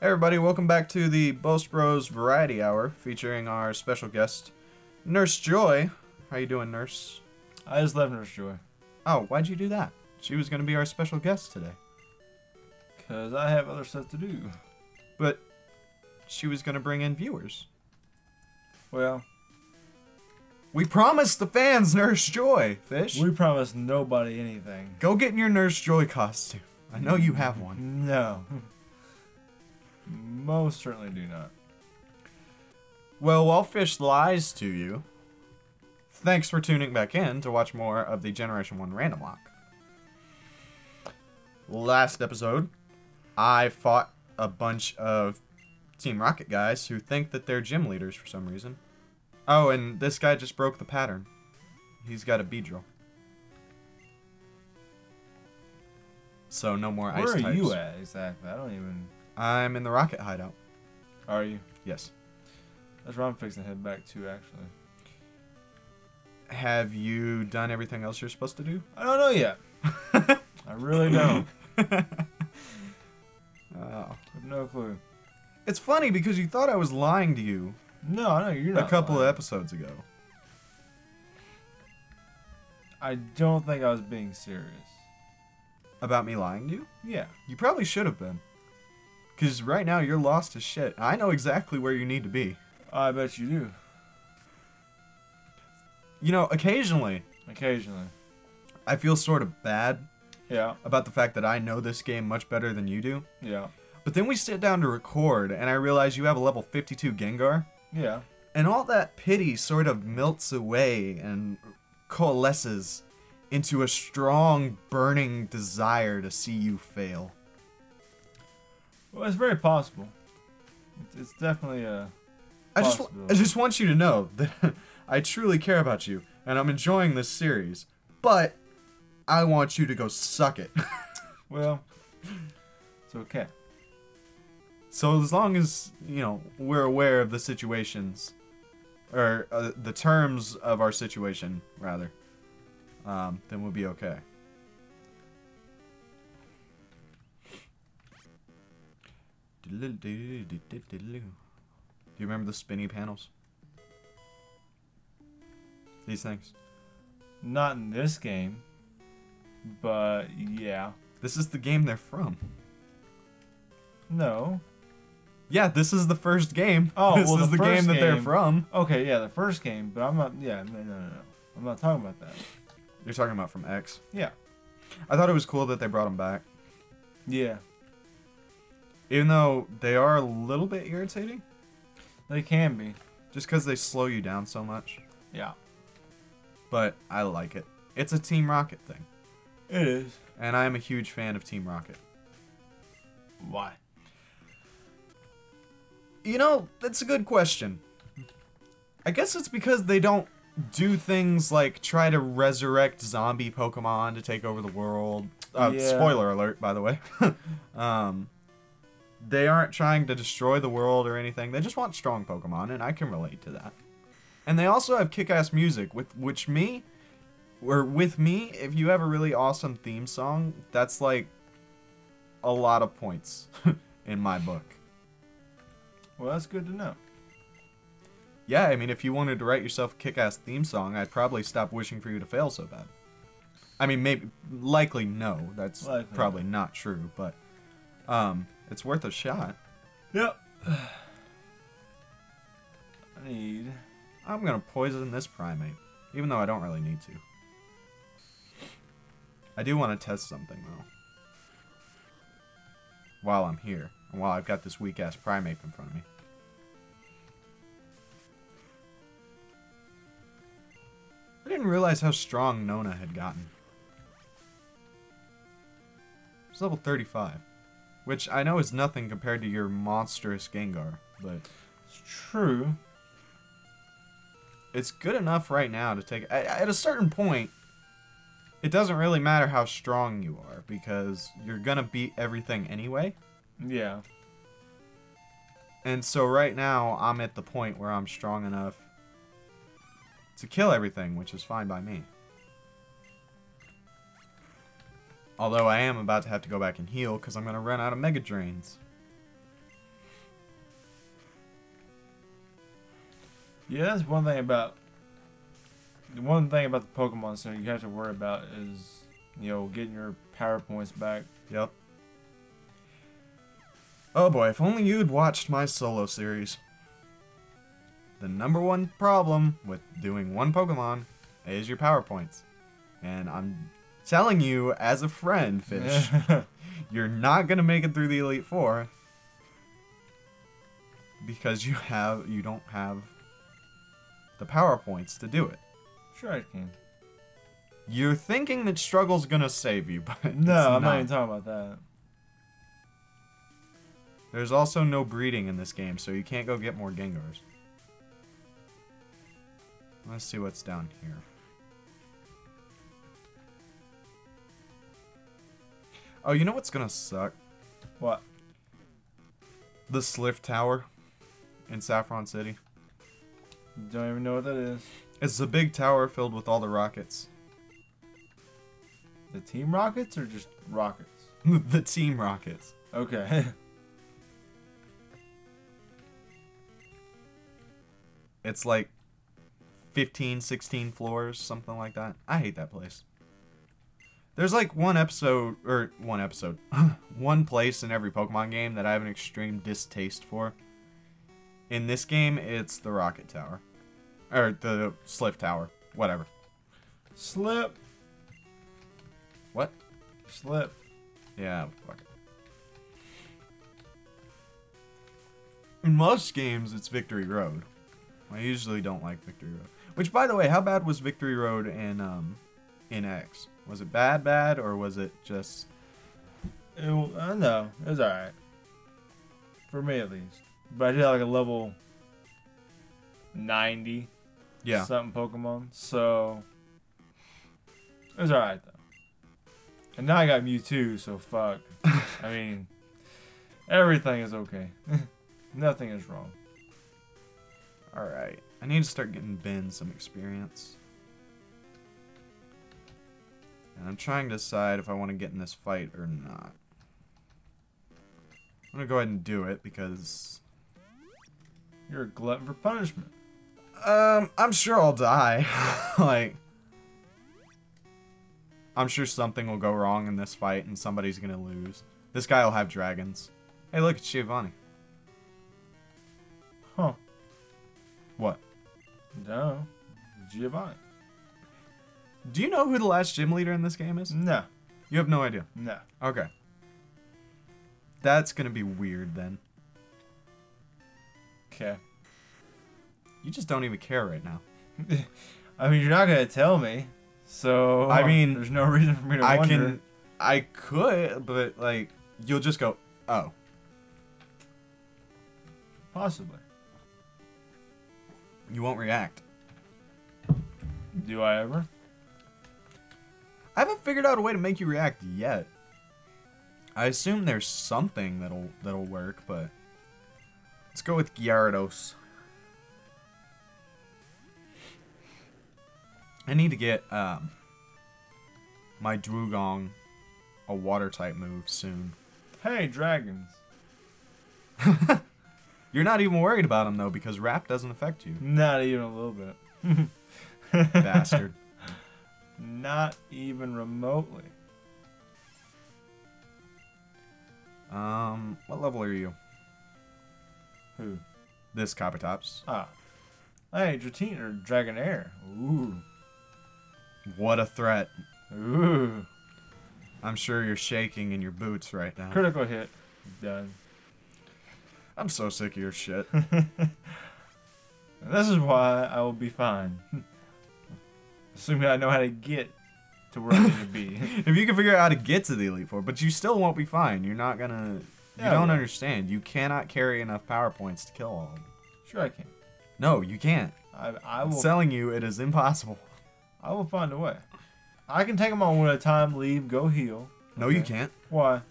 Hey everybody, welcome back to the Boast Bros Variety Hour featuring our special guest, Nurse Joy. How you doing, Nurse? I just left Nurse Joy. Oh, why'd you do that? She was going to be our special guest today. Because I have other stuff to do. But she was going to bring in viewers. Well, We promised the fans Nurse Joy, Fish. we promised nobody anything. Go get in your Nurse Joy costume. I know you have one. No. Most certainly do not. Well, while Fish lies to you, thanks for tuning back in to watch more of the Generation 1 Randomlocke. Last episode, I fought a bunch of Team Rocket guys who think that they're gym leaders for some reason. Oh, and this guy just broke the pattern. He's got a Beedrill. So no more ice types. Where are you at exactly? I don't even. I'm in the Rocket hideout. Are you? Yes. That's where I'm fixing to head back to, actually. Have you done everything else you're supposed to do? I don't know yet. I really don't. Oh. I have no clue. It's funny because you thought I was lying to you No, I know you're not. a couple of episodes ago. I don't think I was being serious. About me lying to you? Yeah. You probably should have been. Because right now you're lost as shit. I know exactly where you need to be. I bet you do. You know, occasionally Occasionally. I feel sort of bad Yeah. about the fact that I know this game much better than you do. Yeah. But then we sit down to record and I realize you have a level 52 Gengar. Yeah. And all that pity sort of melts away and coalesces into a strong, burning desire to see you fail. Well, it's very possible. It's, it's definitely a. I just, I just want you to know that I truly care about you and I'm enjoying this series, but I want you to go suck it. Well, it's okay. so as long as you know we're aware of the situations, or uh, the terms of our situation, rather, um, then we'll be okay. Do you remember the spinny panels? These things. Not in this game, but yeah. This is the game they're from. No. Yeah, this is the first game. Oh, this well, is the the, game first that they're from. Okay, yeah, the first game, but I'm not. Yeah, no, no, no, no. I'm not talking about that. You're talking about from X. Yeah. I thought it was cool that they brought them back, Yeah, even though they are a little bit irritating, they can be. just because they slow you down so much. Yeah. But I like it. It's a Team Rocket thing, It is. and I am a huge fan of Team Rocket. Why? You know, that's a good question. I guess it's because they don't do things like try to resurrect zombie Pokemon to take over the world. Uh, Yeah. Spoiler alert, by the way. um, they aren't trying to destroy the world or anything. They just want strong Pokemon, and I can relate to that. And they also have kick-ass music, with which me, or with me, if you have a really awesome theme song, that's like a lot of points in my book. Well, that's good to know. Yeah, I mean, if you wanted to write yourself a kick-ass theme song, I'd probably stop wishing for you to fail so bad. I mean, maybe, likely no. That's Likely probably not true, but um, it's worth a shot. Yep. I need. I'm gonna poison this primate, even though I don't really need to. I do want to test something though. While I'm here, and while I've got this weak-ass primate in front of me. I didn't realize how strong Nona had gotten. It's level 35. Which I know is nothing compared to your monstrous Gengar, but It's true. it's good enough right now to take. At, a certain point, it doesn't really matter how strong you are because you're gonna beat everything anyway. Yeah. And so right now, I'm at the point where I'm strong enough to kill everything, which is fine by me. Although I am about to have to go back and heal because I'm going to run out of Mega Drains. Yeah, that's one thing about... The one thing about the Pokemon Center you have to worry about is, you know, getting your power points back. Yep. Oh boy, if only you'd watched my solo series. The number one problem with doing one Pokemon is your power points. And I'm telling you, as a friend, Fish, you're not gonna make it through the Elite Four because you have you don't have the power points to do it. sure, I can. You're thinking that struggle's gonna save you, but No, I'm not not. even talking about that. There's also no breeding in this game, so you can't go get more Gengars. Let's see what's down here. Oh, you know what's gonna suck? What? The Slift Tower in Saffron City. Don't even know what that is. It's a big tower filled with all the rockets. The Team Rockets or just Rockets? the Team Rockets. Okay. It's like 15, 16 floors, something like that. I hate that place. There's like one episode, or one episode, one place in every Pokemon game that I have an extreme distaste for. In this game, it's the Rocket Tower. Or the Slift Tower. Whatever. Slip. What? Slip. Yeah, fuck it. In most games, it's Victory Road. I usually don't like Victory Road. Which, by the way, how bad was Victory Road in um, in X? Was it bad, bad, or was it just? It, I know. It was alright. For me at least. But I did have like a level 90 Yeah. something Pokemon. So it was alright though. And now I got Mewtwo, so fuck. I mean, everything is okay. Nothing is wrong. All right. I need to start getting Ben some experience. And I'm trying to decide if I want to get in this fight or not. I'm gonna go ahead and do it because You're a glutton for punishment. Um, I'm sure I'll die. like, I'm sure something will go wrong in this fight and somebody's gonna lose. This guy will have dragons. Hey, look, it's Giovanni. Huh. What? No. Giovanni. Do you know who the last gym leader in this game is? No. You have no idea. No. Okay. That's gonna be weird then. Okay. You just don't even care right now. I mean, you're not gonna tell me, so I mean, there's no reason for me to I wonder. can, I could, but like, you'll just go, oh. Possibly. You won't react. Do I ever? I haven't figured out a way to make you react yet. I assume there's something that'll that'll work, but let's go with Gyarados. I need to get um my Druddigon a water type move soon. Hey, dragons. You're not even worried about him though because wrap doesn't affect you, Not even a little bit. bastard. Not even remotely. Um, what level are you? Who? This Kabutops. Ah. Hey, Dratini or Dragonair. Ooh. What a threat. Ooh. I'm sure you're shaking in your boots right now. Critical hit. Done. I'm so sick of your shit. This is why I will be fine. Assuming I know how to get to where I need to be. if you can figure out how to get to the Elite Four, but you still won't be fine. You're not gonna. You Yeah, don't well- understand. You cannot carry enough power points to kill all of them. Sure I can. No, you can't. I, I I'm will telling you, it is impossible. I will find a way. I can take them on one at a time, leave, go heal. No, you can't. Why?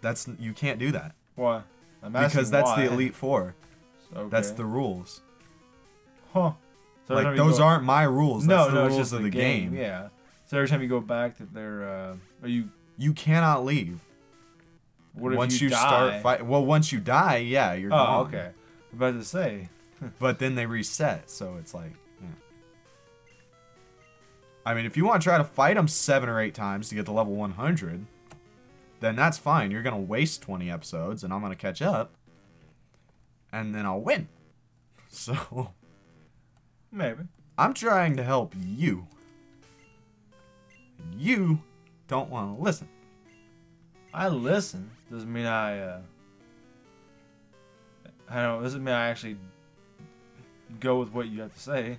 That's you can't do that Why? Because that's why. the Elite Four. Okay. That's the rules. Huh. So like those aren't my rules. No, That's the no, it's rules just of the game. Yeah. So every time you go back, that they're uh, are you? You cannot leave What if once you, you, die? start fight. Well, once you die, yeah, you're Oh, gone. okay. I'm about to say. but then they reset, so it's like, yeah. I mean, if you want to try to fight them seven or eight times to get to level 100, then that's fine. You're gonna waste 20 episodes, and I'm gonna catch up, and then I'll win. So Maybe. I'm trying to help you. You don't want to listen. I listen. Doesn't mean I. Uh, I don't. know. Doesn't mean I actually go with what you have to say.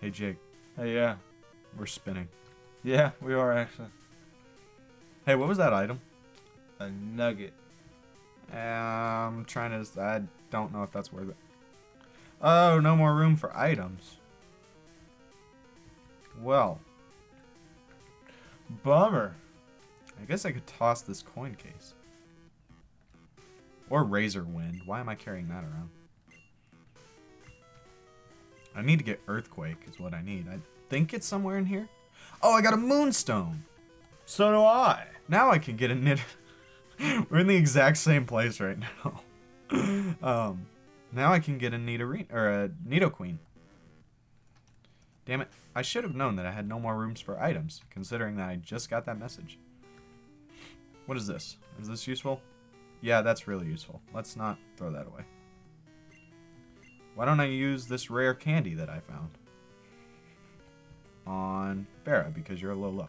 Hey Jake, Hey, yeah, we're spinning. yeah, we are actually Hey, what was that item? a nugget. Uh, I'm trying to. I don't know if that's worth it. Oh, no more room for items. Well, Bummer. I guess I could toss this coin case. Or Razor Wind. Why am I carrying that around? I need to get Earthquake, is what I need. I think it's somewhere in here. Oh, I got a Moonstone! So do I. Now I can get a knit. We're in the exact same place right now. um, now I can get a Nidorina or a Nidoqueen. Damn it! I should have known that I had no more rooms for items, considering that I just got that message. What is this? Is this useful? Yeah, that's really useful. Let's not throw that away. Why don't I use this rare candy that I found on Vera, because you're a little low.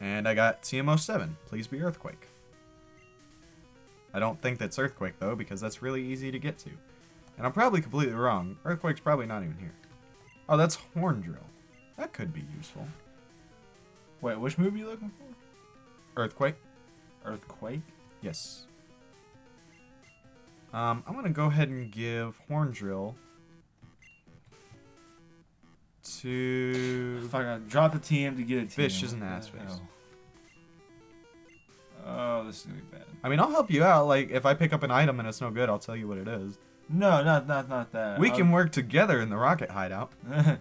And I got TM07. Please be Earthquake. I don't think that's Earthquake, though, because that's really easy to get to. And I'm probably completely wrong. Earthquake's probably not even here. Oh, that's Horn Drill. That could be useful. Wait, which movie are you looking for? Earthquake? Earthquake. Yes. Um, I'm gonna go ahead and give Horn Drill to Fuck, I dropped the TM to get a TM. Fish is an ass face. hell? Oh, this is gonna be bad. I mean, I'll help you out. Like, if I pick up an item and it's no good, I'll tell you what it is. No, not not not that. We I'll- can work together in the rocket hideout.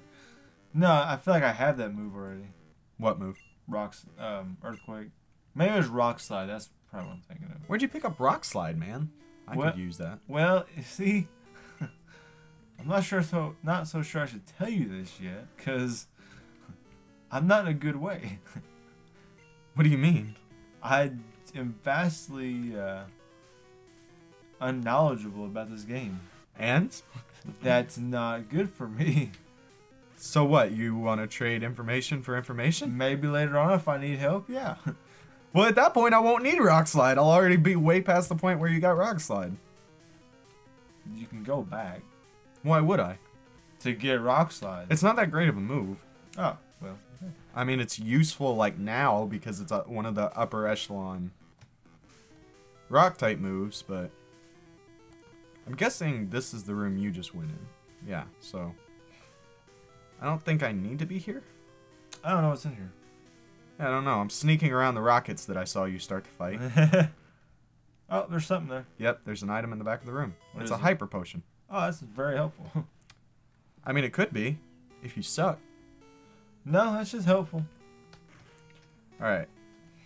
no, I feel like I have that move already. What move? Rocks, um, earthquake. Maybe it was rock slide. That's probably what I'm thinking of. Where'd you pick up Rock Slide, man? I What? could use that. Well, see, I'm not sure. So not so sure I should tell you this yet, cause I'm not in a good way. What do you mean? I am vastly uh, unknowledgeable about this game. And? That's not good for me. So what? You want to trade information for information? Maybe later on, if I need help, yeah. Well, at that point, I won't need Rock Slide. I'll already be way past the point where you got Rock Slide. you can go back Why would I? to get rock slide. It's not that great of a move. oh well. I mean, it's useful like now because it's one of the upper echelon rock type moves, but I'm guessing this is the room you just went in. Yeah, so I don't think I need to be here. I don't know what's in here. I don't know. I'm sneaking around the rockets that I saw you start to fight. oh, there's something there. yep, there's an item in the back of the room. What it's a it? hyper potion. Oh, that's very helpful. I mean, it could be if you suck. no, that's just helpful. All right.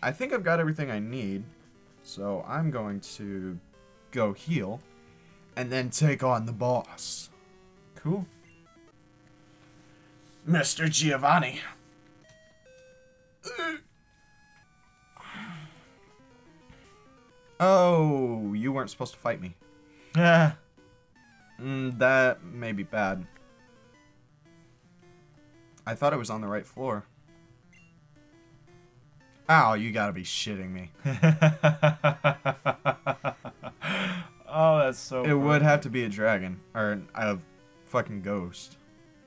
I think I've got everything I need. So I'm going to go heal and then take on the boss. Cool. Mr. Giovanni. Oh, you weren't supposed to fight me. Yeah. Mm, that may be bad. I thought it was on the right floor. Ow, you gotta be shitting me. oh, that's so. It would have to be a dragon or a fucking ghost.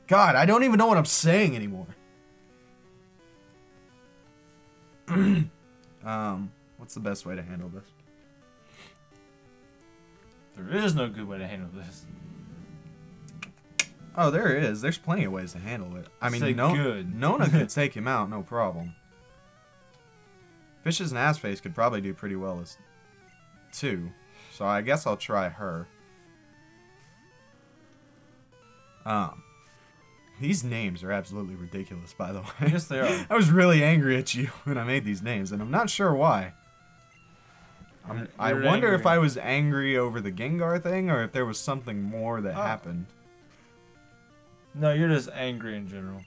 God, I don't even know what I'm saying anymore. um, what's the best way to handle this? There is no good way to handle this. Oh, there is. There's plenty of ways to handle it. I mean, Say no, good. Nona could take him out, no problem. Fish is an ass face could probably do pretty well as two, so I guess I'll try her. Um, these names are absolutely ridiculous, by the way. Yes, they are. I was really angry at you when I made these names, and I'm not sure why. I'm, You're- I you're wonder if. I was angry over the Gengar thing or if there was something more that Oh. happened. No, you're just angry in general.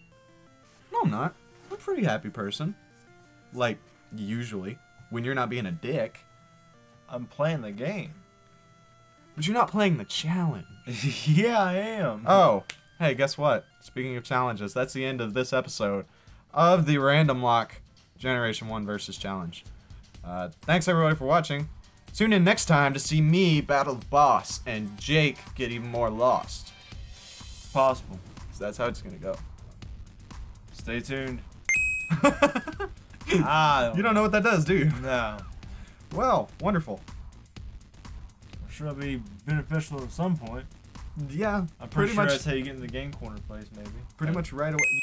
No, I'm not. I'm a pretty happy person. Like, usually. When you're not being a dick. I'm playing the game. But you're not playing the challenge. yeah, I am. Oh, hey, guess what? Speaking of challenges, that's the end of this episode of the Randomlocke Generation 1 versus Challenge. Uh, thanks everybody for watching. Tune in next time to see me battle the boss and Jake get even more lost. Possible. So that's how it's gonna go. Stay tuned. ah, You don't know what that does, do you? No. Well, wonderful. I'm sure it'll be beneficial at some point. Yeah, I'm pretty pretty sure much, that's how you get in the game corner place, maybe. pretty much right away.